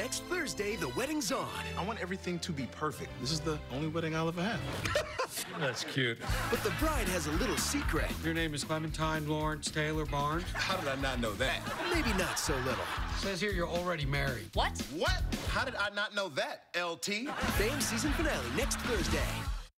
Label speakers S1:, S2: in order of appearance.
S1: Next Thursday, the wedding's on.
S2: I want everything to be perfect. This is the only wedding I'll ever have.
S3: That's cute.
S1: But the bride has a little secret.
S3: Your name is Clementine Lawrence Taylor Barnes.
S2: How did I not know that?
S1: Maybe not so little.
S3: Says here you're already married.
S4: What?
S2: What? How did I not know that, LT?
S1: Fam season finale next Thursday.